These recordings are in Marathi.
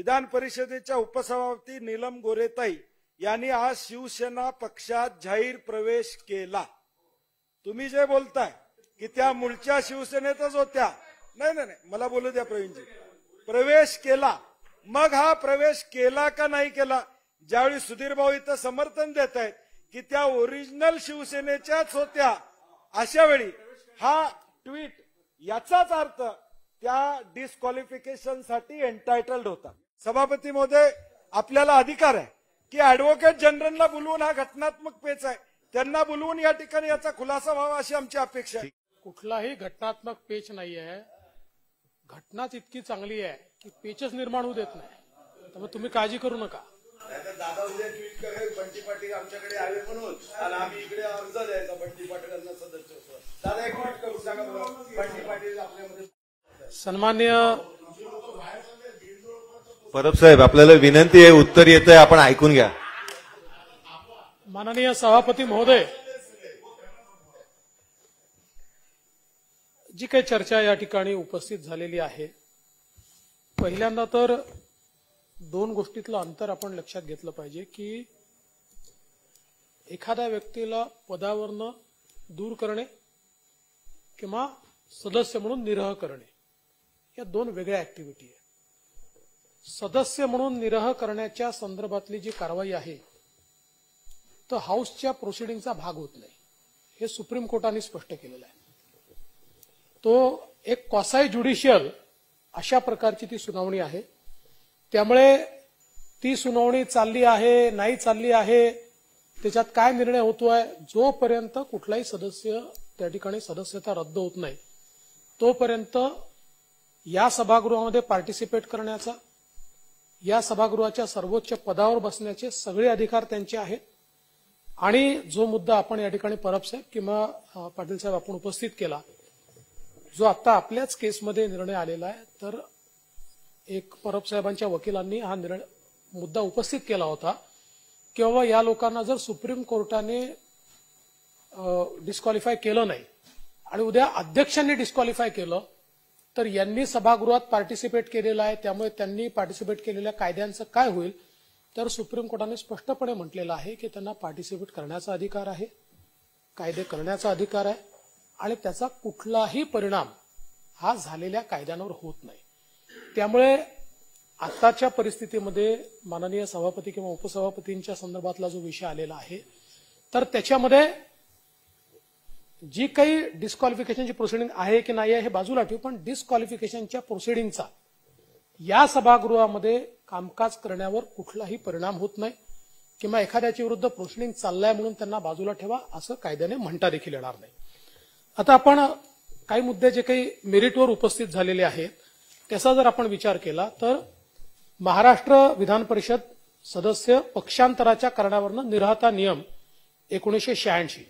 विधान परिषदेच्या उपसभापती नीलम गोरेताई यांनी आज शिवसेना पक्षात जाहीर प्रवेश केला. तुम्ही जे बोलताय की त्या मूळच्या शिवसेनेतच होत्या. नाही नाही नाही मला बोलू द्या प्रवीणजी. प्रवेश केला. मग हा प्रवेश केला का नाही केला? ज्यावेळी सुधीर भाऊ इथं समर्थन देत आहेत की त्या ओरिजिनल शिवसेनेच्याच होत्या अशा वेळी हा ट्विट याचाच अर्थ त्या डिस्क्वालिफिकेशनसाठी एन्टायटल्ड होता. सभापती महोदय आपल्याला अधिकार आहे. की अॅडव्होकेट जनरलला बोलवून हा घटनात्मक पेच आहे. त्यांना बोलवून या ठिकाणी याचा खुलासा व्हावा अशी आमची अपेक्षा आहे. कुठलाही घटनात्मक पेच नाही आहे घटनाच इतकी चांगली आहे की पेचच निर्माण होऊ देत नाही. त्यामुळे तुम्ही काळजी करू नका. दादा उद्या ट्विट करेल बंटी पाटील आमच्याकडे आले म्हणून. आणि आम्ही इकडे अर्ज द्यायचा बंटी पाटीलांना सदस्य दादा एक ट्विट करू सांगा. बंटी पाटील आपल्यामध्ये सन्मान्य परब साहेब आपल्याला विनंती आहे उत्तर येत आहे आपण ऐकून घ्या. माननीय सभापती महोदय जी काही चर्चा या ठिकाणी उपस्थित झालेली आहे पहिल्यांदा तर दोन गोष्टीतलं अंतर आपण लक्षात घेतलं पाहिजे की एखाद्या व्यक्तीला पदावरनं दूर करणे किंवा सदस्य म्हणून निरह करणे या दोन वेगळ्या ऍक्टिव्हिटी आहेत. सदस्य म्हणून निरह करण्याच्या संदर्भातली जी कारवाई आहे तर हाऊसच्या प्रोसिडिंगचा भाग होत नाही. हे सुप्रीम कोर्टाने स्पष्ट केलेलं आहे. तो एक कॉसाय ज्युडिशियल अशा प्रकारची ती सुनावणी आहे. त्यामुळे ती सुनावणी चालली आहे नाही चालली आहे त्याच्यात काय निर्णय होतोय जोपर्यंत कुठलाही सदस्य त्या ठिकाणी सदस्यता रद्द होत नाही तोपर्यंत या सभागृहामध्ये पार्टिसिपेट करण्याचा या सभागृहाच्या सर्वोच्च पदावर बसण्याचे सगळे अधिकार त्यांचे आहेत. आणि जो मुद्दा आपण या ठिकाणी परबसाहेब किंवा पाटील साहेब आपण उपस्थित केला जो आता आपल्याच केसमध्ये निर्णय आलेला आहे तर एक परब साहेबांच्या वकिलांनी हा निर्णय मुद्दा उपस्थित केला होता. किंवा या लोकांना जर सुप्रीम कोर्टाने डिस्क्वालिफाय केलं नाही आणि उद्या अध्यक्षांनी डिस्क्वालिफाय केलं तर यांनी सभागृहात पार्टिसिपेट केलेलं आहे. त्यामुळे त्यांनी पार्टिसिपेट केलेल्या कायद्यांचं काय होईल तर सुप्रीम कोर्टाने स्पष्टपणे म्हटलेलं आहे की त्यांना पार्टिसिपेट करण्याचा अधिकार आहे कायदे करण्याचा अधिकार आहे आणि त्याचा कुठलाही परिणाम हा झालेल्या कायद्यांवर होत नाही. त्यामुळे आताच्या परिस्थितीमध्ये माननीय सभापती किंवा उपसभापतींच्या संदर्भातला जो विषय आलेला आहे तर त्याच्यामध्ये जी काही डिस्क्वालिफिकेशनची प्रोसिडिंग आहे की नाही आहे हे बाजूला ठेवू पण डिस्क्वालिफिकेशनच्या प्रोसिडिंगचा या सभागृहामध्ये कामकाज करण्यावर कुठलाही परिणाम होत नाही किंवा एखाद्याच्या विरुद्ध प्रोसिडिंग चाललाय म्हणून त्यांना बाजूला ठेवा असं कायद्याने म्हणता देखील येणार नाही. आता आपण काही मुद्दे जे काही मेरिटवर उपस्थित झालेले आहेत त्याचा जर आपण विचार केला तर महाराष्ट्र विधान परिषद सदस्य पक्षांतराच्या कारणावरनं निराहता नियम एकोणीसशे शहाऐंशी.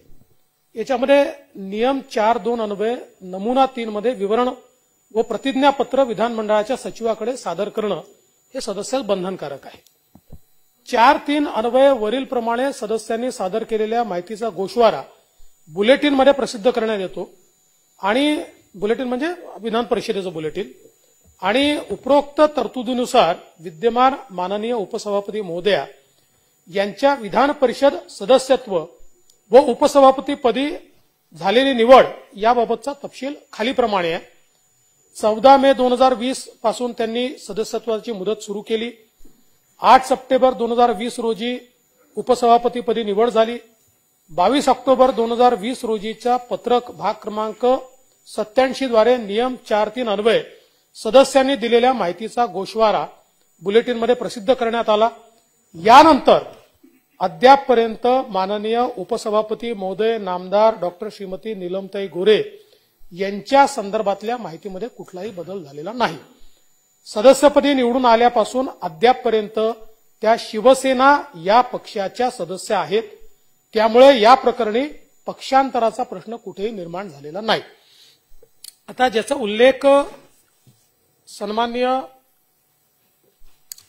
याच्यामध्ये नियम चार दोन अन्वय नमुना तीन मध्ये विवरण व प्रतिज्ञापत्र विधानमंडळाच्या सचिवाकडे सादर करणं हे सदस्यास बंधनकारक आहे. चार तीन अन्वय वरील प्रमाणे सदस्यांनी सादर केलेल्या माहितीचा गोषवारा बुलेटिनमध्ये प्रसिद्ध करण्यात येतो. आणि बुलेटिन म्हणजे विधान परिषदेचं बुलेटिन. आणि उपरोक्त तरतुदीनुसार विद्यमान माननीय उपसभापती महोदया यांच्या विधान परिषद सदस्यत्व व उपसभापतीपदी झालेली निवड याबाबतचा तपशील खालीप्रमाणे आहे. चौदा मे दोन हजार वीसपासून त्यांनी सदस्यत्वाची मुदत सुरू केली. आठ सप्टेंबर दोन हजार वीस रोजी उपसभापतीपदी निवड झाली. बावीस ऑक्टोबर दोन हजार वीस रोजीच्या पत्रक भाग क्रमांक सत्याऐंशी द्वारे नियम चार तीन अन्वये सदस्यांनी दिलेल्या माहितीचा गोषवारा बुलेटिनमध्ये प्रसिद्ध करण्यात आला. यानंतर अद्यापपर्यंत माननीय उपसभापती महोदय नामदार डॉक्टर श्रीमती नीलमताई गोरे यांच्या संदर्भातल्या माहितीमध्ये कुठलाही बदल झालेला नाही. सदस्यपदी निवडून आल्यापासून अद्यापपर्यंत त्या शिवसेना या पक्षाच्या सदस्य आहेत. त्यामुळे या प्रकरणी पक्षांतराचा प्रश्न कुठेही निर्माण झालेला नाही. आता ज्याचा उल्लेख सन्मान्य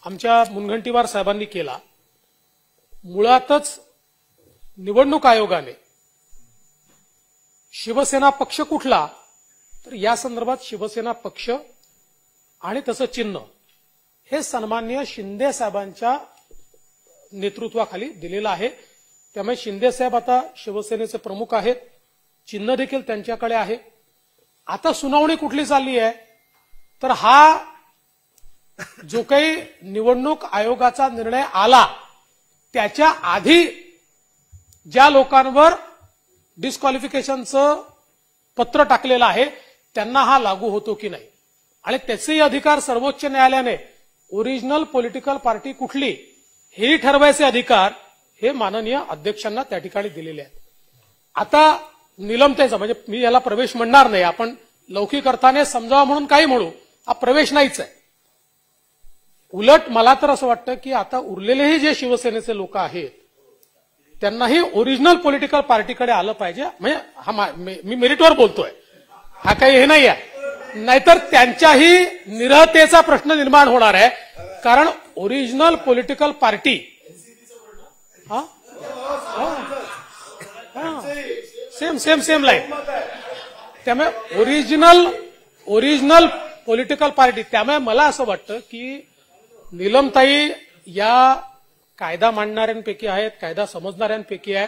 आमच्या मुनगंटीवार साहेबांनी केला मुळातच निवडणूक आयोगाने शिवसेना पक्ष कुठला तर या संदर्भात शिवसेना पक्ष आणि तसं चिन्ह हे सन्मान्य शिंदे साहेबांच्या नेतृत्वाखाली दिलेलं आहे. त्यामुळे शिंदे साहेब आता शिवसेनेचे प्रमुख आहेत. चिन्ह देखील त्यांच्याकडे आहे. आता सुनावणी कुठली चालली आहे? तर हा जो काही निवडणूक आयोगाचा निर्णय आला त्याच्या आधी ज्या लोकांवर डिस्क्वालिफिकेशनचं पत्र टाकलेलं आहे त्यांना हा लागू होतो की नाही? आणि त्याचेही अधिकार सर्वोच्च न्यायालयाने ओरिजिनल पॉलिटिकल पार्टी कुठली हेही ठरवायचे अधिकार हे माननीय अध्यक्षांना त्या ठिकाणी दिलेले आहेत. आता निलमतेचा म्हणजे मी याला प्रवेश म्हणणार नाही आपण लौकिक अर्थाने समजावा म्हणून काही म्हणू हा प्रवेश नाहीच आहे. उलट मला तर असं वाटतं की आता उरलेलेही जे शिवसेनेचे लोक आहेत त्यांनाही ओरिजिनल पॉलिटिकल पार्टीकडे आलं पाहिजे. म्हणजे हा मा- मी मी मेरिटवर बोलतोय. हा काही हे नाही आहे नाहीतर त्यांच्याही निरहतेचा प्रश्न निर्माण होणार आहे. कारण ओरिजिनल पॉलिटिकल पार्टी हा? सेम सेम सेम लाईन त्यामुळे ओरिजिनल ओरिजिनल पॉलिटिकल पार्टी त्यामुळे मला असं वाटतं की नीलमताई या कायदा मांडणाऱ्यांपैकी आहेत कायदा समजणाऱ्यांपैकी आहे.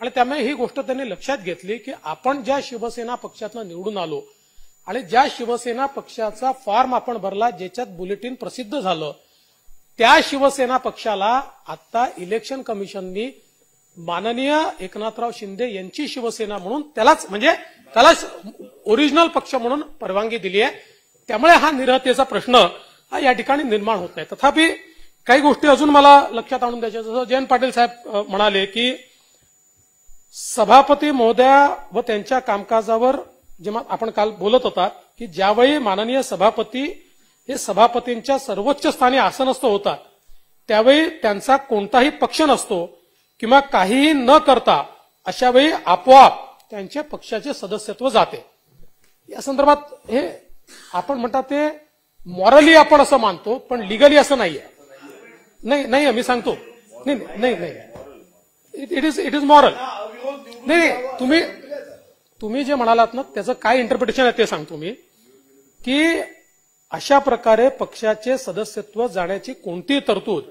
आणि त्यामुळे ही गोष्ट त्यांनी लक्षात घेतली की आपण ज्या शिवसेना पक्षातनं निवडून आलो आणि ज्या शिवसेना पक्षाचा फॉर्म आपण भरला ज्याच्यात बुलेटिन प्रसिद्ध झालं त्या शिवसेना पक्षाला आता इलेक्शन कमिशननी माननीय एकनाथराव शिंदे यांची शिवसेना म्हणून त्यालाच म्हणजे त्यालाच ओरिजिनल पक्ष म्हणून परवानगी दिली आहे त्यामुळे हा निरहतेचा प्रश्न हा या ठिकाणी निर्माण होत नाही. तथापि काही गोष्टी अजून मला लक्षात आणून द्यायच्या जसं जयंत पाटील साहेब म्हणाले की सभापती महोदया व त्यांच्या कामकाजावर जेव्हा आपण काल बोलत होता की ज्यावेळी माननीय सभापती हे सभापतींच्या सर्वोच्च स्थानी आसनस्थ होतात त्यावेळी त्यांचा कोणताही पक्ष नसतो किंवा काहीही न करता अशा वेळी आपोआप त्यांच्या पक्षाचे सदस्यत्व जाते. या संदर्भात हे आपण म्हणतात ते मॉरली आपण असं मानतो पण लिगली असं नाहीये. नाही नाही मी सांगतो. नाही नाही नाही it is it is moral नाही तुम्ही तुम्ही जे म्हणालात ना त्याचं काय इंटरप्रिटेशन आहे ते सांगतो मी. की अशा प्रकारे पक्षाचे सदस्यत्व जाण्याची कोणतीही तरतूद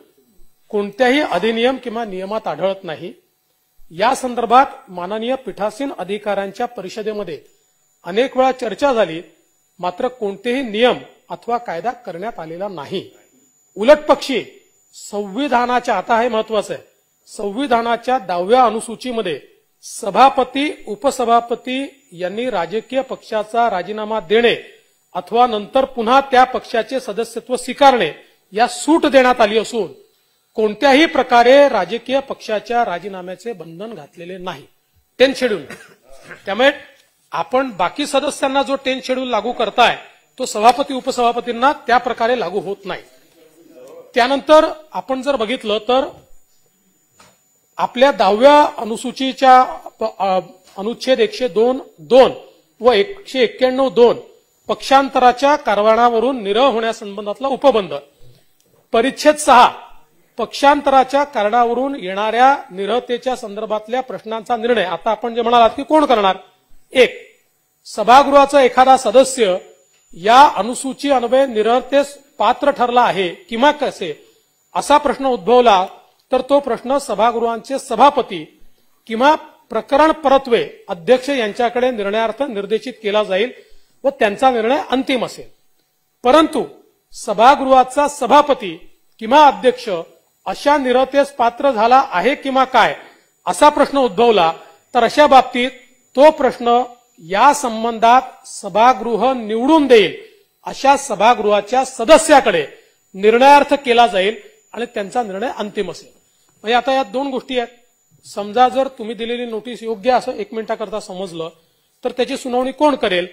कोणत्याही अधिनियम किंवा नियमात आढळत नाही. या संदर्भात माननीय पीठासीन अधिकाऱ्यांच्या परिषदेमध्ये अनेक वेळा चर्चा झाली. मात्र कोणतेही नियम अथवा कायदा करण्यात आलेला नाही. उलट पक्षी संविधानाच्या आता हे महत्वाचं आहे संविधानाच्या दहाव्या अनुसूचीमध्ये सभापती उपसभापती यांनी राजकीय पक्षाचा राजीनामा देणे अथवा नंतर पुन्हा त्या पक्षाचे सदस्यत्व स्वीकारणे या सूट देण्यात आली असून कोणत्याही प्रकारे राजकीय पक्षाच्या राजीनाम्याचे बंधन घातलेले नाही. टेन शेड्यूल त्यामुळे आपण बाकी सदस्यांना जो टेन शेड्यूल लागू करताय तो सभापती उपसभापतींना त्या प्रकारे लागू होत नाही. त्यानंतर आपण जर बघितलं तर आपल्या दहाव्या अनुसूचीच्या अनुच्छेद एकशे दोन दोन व एकशे एक्क्याण्णव दोन पक्षांतराच्या कारवाणावरून निरह होण्यासंबंधातला उपबंध. परिच्छेद सहा पक्षांतराच्या कारणावरून येणाऱ्या निरहतेच्या संदर्भातल्या प्रश्नांचा निर्णय. आता आपण जे म्हणालात की कोण करणार? एक सभागृहाचा एखादा सदस्य या अनुसूची अन्वय निरहतेस पात्र ठरला आहे किंवा कसे असा प्रश्न उद्भवला तर तो प्रश्न सभागृहांचे सभापती किंवा प्रकरण परत्वे अध्यक्ष यांच्याकडे निर्णयार्थ निर्देशित केला जाईल व त्यांचा निर्णय अंतिम असेल. परंतु सभागृहाचा सभापती किंवा अध्यक्ष अशा निरतेस पात्र झाला आहे किंवा काय असा प्रश्न उद्भवला तर अशा बाबतीत तो प्रश्न या संबंधात सभागृह निवडून देईल अशा सभागृहाच्या सदस्याकडे निर्णयार्थ केला जाईल आणि त्यांचा निर्णय अंतिम असेल. म्हणजे आता यात दोन गोष्टी आहेत. समजा जर तुम्ही दिलेली नोटीस योग्य असं एक मिनिटाकरता समजलं तर त्याची सुनावणी कोण करेल?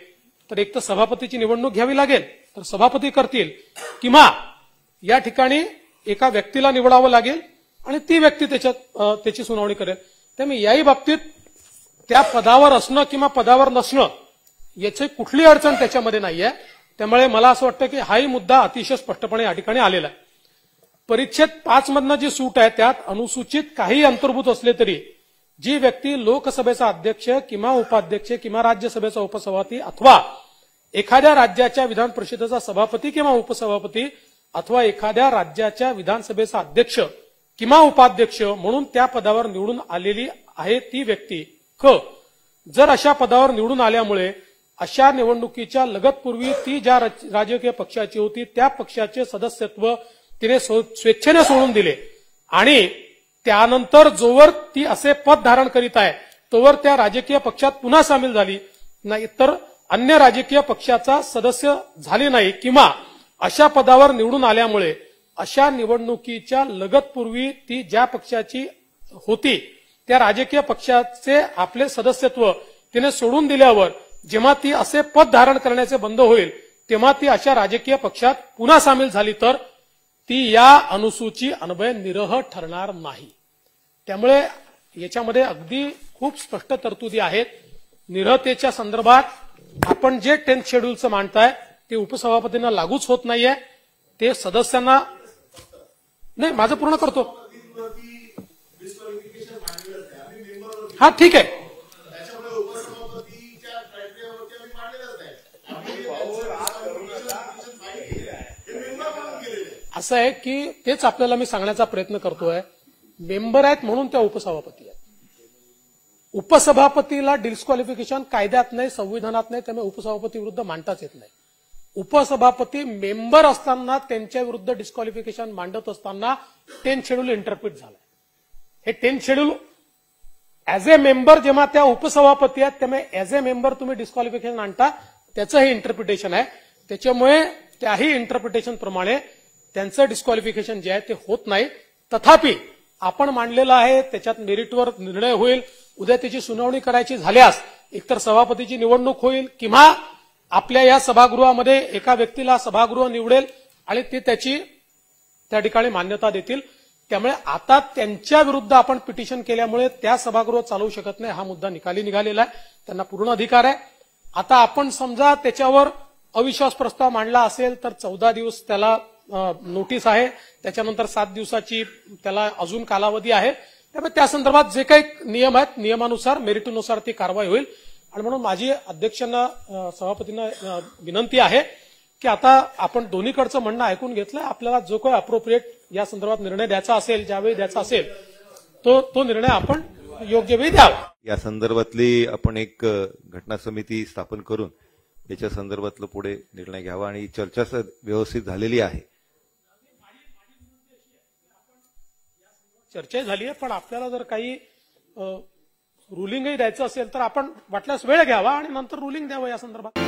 तर एक तर सभापतीची निवडणूक घ्यावी लागेल. तर सभापती करतील. किंवा या ठिकाणी एका व्यक्तीला निवडावं लागेल आणि ती व्यक्ती त्याच्यात त्याची सुनावणी करेल. त्यामुळे याही बाबतीत त्या पदावर असणं किंवा पदावर नसणं याची कुठली अडचण त्याच्यामध्ये नाहीये. त्यामुळे मला असं वाटतं की हाही मुद्दा अतिशय स्पष्टपणे या ठिकाणी आलेला आहे. परिच्छेद पाच मधनं जी सूट आहे त्यात अनुसूचित काही अंतर्भूत असले तरी जी व्यक्ती लोकसभेचा अध्यक्ष किंवा उपाध्यक्ष किंवा राज्यसभेचा उपसभापती अथवा एखाद्या राज्याच्या विधान परिषदेचा सभापती किंवा उपसभापती अथवा एखाद्या राज्याच्या विधानसभेचा अध्यक्ष किंवा उपाध्यक्ष म्हणून त्या पदावर निवडून आलेली आहे ती व्यक्ती ख. जर अशा पदावर निवडून आल्यामुळे अशा निवडणुकीच्या लगतपूर्वी ती ज्या राजकीय पक्षाची होती त्या पक्षाचे सदस्यत्व तिने स्वेच्छेने सोडून दिले. आणि त्यानंतर जोवर ती असे पद धारण करीत आहे तोवर त्या राजकीय पक्षात पुन्हा सामील झाली. नाही तर अन्य राजकीय पक्षाचा सदस्य झाले नाही किंवा अशा पदावर निवडून आल्यामुळे अशा निवडणुकीच्या लगतपूर्वी ती ज्या पक्षाची होती त्या राजकीय पक्षाचे आपले सदस्यत्व तिने सोडून दिल्यावर जेव्हा ती असे पद धारण करण्याचे बंद होईल तेव्हा ती अशा राजकीय पक्षात पुन्हा सामील झाली तर ती या अनुसूची अन्वय निरह ठरणार नाही. त्यामुळे याच्यामध्ये अगदी खूप स्पष्ट तरतुदी आहेत. निरहतेच्या संदर्भात आपण जे टेन्थ शेड्यूलचं मांडताय ते उपसभापतींना लागूच होत नाहीये. ते सदस्यांना नाही माझं पूर्ण करतो. हा ठीक आहे. असं आहे की तेच आपल्याला मी सांगण्याचा प्रयत्न करतोय. मेंबर आहेत म्हणून त्या उपसभापती आहेत. उपसभापतीला डिस्क्वालिफिकेशन कायद्यात नाही संविधानात नाही त्यामुळे उपसभापती विरुद्ध मांडताच येत नाही. उपसभापती मेंबर असताना त्यांच्या विरुद्ध डिस्क्वालिफिकेशन मांडत असताना टेन शेड्यूल इंटरप्रिट झालंय. हे ten schedule as a member जेव्हा त्या उपसभापती आहेत त्यामुळे ऍज ए मेंबर तुम्ही डिस्क्वालिफिकेशन आणता त्याचं हे इंटरप्रिटेशन आहे. त्याच्यामुळे त्याही इंटरप्रिटेशन प्रमाणे त्यांचं डिस्क्वालिफिकेशन जे आहे ते होत नाही. तथापि आपण मांडलेलं आहे त्याच्यात मेरिटवर निर्णय होईल. उद्या त्याची सुनावणी करायची झाल्यास एकतर सभापतीची निवडणूक होईल किंवा आपल्या या सभागृहामध्ये एका व्यक्तीला सभागृह निवडेल आणि ते त्याची त्या ठिकाणी मान्यता देतील. त्यामुळे आता त्यांच्या विरुद्ध आपण पिटिशन केल्यामुळे त्या सभागृह चालवू शकत नाही. हा मुद्दा निकाली निघालेला आहे. त्यांना पूर्ण अधिकार आहे. आता आपण समजा त्याच्यावर अविश्वास प्रस्ताव मांडला असेल तर चौदा दिवस त्याला नोटीस आहे. त्याच्यानंतर सात दिवसाची त्याला अजून कालावधी आहे. त्यामुळे त्या संदर्भात जे काही नियम आहेत नियमानुसार मेरिटनुसार ती कारवाई होईल. आणि म्हणून माझी अध्यक्षांना सभापतींना विनंती आहे की आता आपण दोन्हीकडचं म्हणणं ऐकून घेतलं आपल्याला जो काही अप्रोप्रिएट या संदर्भात निर्णय द्यायचा असेल ज्यावेळी द्यायचा असेल तो तो निर्णय आपण योग्य वेळी द्यावा. या संदर्भातली आपण एक घटना समिती स्थापन करून याच्या संदर्भातलं पुढे निर्णय घ्यावा आणि चर्चा व्यवस्थित झालेली आहे. चर्चा झाली आहे पण आपल्याला जर काही रुलिंगही द्यायचं असेल तर आपण वाटल्यास वेळ घ्यावा आणि नंतर रुलिंग द्यावं या संदर्भात.